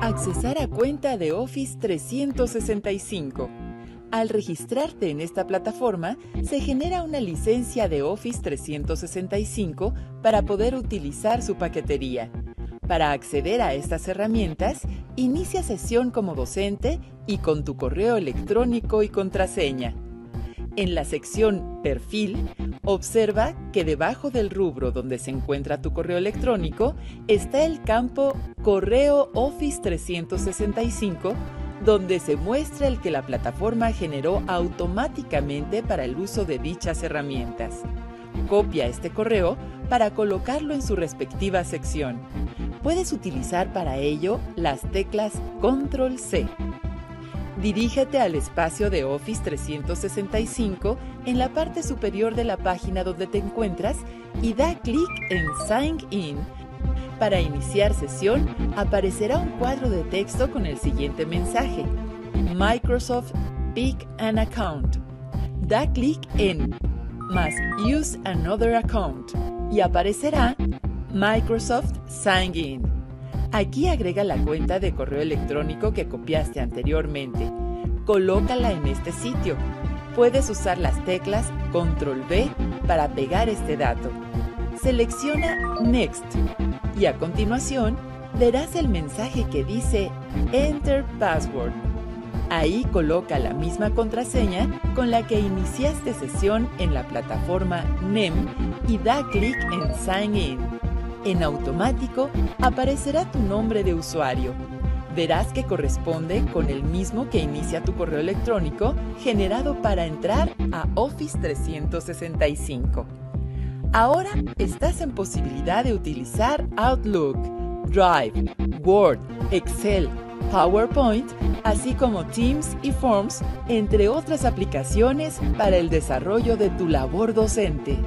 Accesar a cuenta de Office 365. Al registrarte en esta plataforma, se genera una licencia de Office 365 para poder utilizar su paquetería. Para acceder a estas herramientas, inicia sesión como docente y con tu correo electrónico y contraseña. En la sección Perfil, observa que debajo del rubro donde se encuentra tu correo electrónico está el campo Correo Office 365, donde se muestra el que la plataforma generó automáticamente para el uso de dichas herramientas. Copia este correo para colocarlo en su respectiva sección. Puedes utilizar para ello las teclas Control C. Dirígete al espacio de Office 365 en la parte superior de la página donde te encuentras y da clic en Sign In. Para iniciar sesión, aparecerá un cuadro de texto con el siguiente mensaje. Microsoft Pick an Account. Da clic en más Use Another Account y aparecerá Microsoft Sign In. Aquí agrega la cuenta de correo electrónico que copiaste anteriormente. Colócala en este sitio. Puedes usar las teclas Control V para pegar este dato. Selecciona Next y a continuación verás el mensaje que dice Enter Password. Ahí coloca la misma contraseña con la que iniciaste sesión en la plataforma NEM y da clic en Sign In en automático aparecerá tu nombre de usuario. Verás que corresponde con el mismo que inicia tu correo electrónico generado para entrar a Office 365. Ahora estás en posibilidad de utilizar Outlook, Drive, Word, Excel, PowerPoint, así como Teams y Forms, entre otras aplicaciones para el desarrollo de tu labor docente.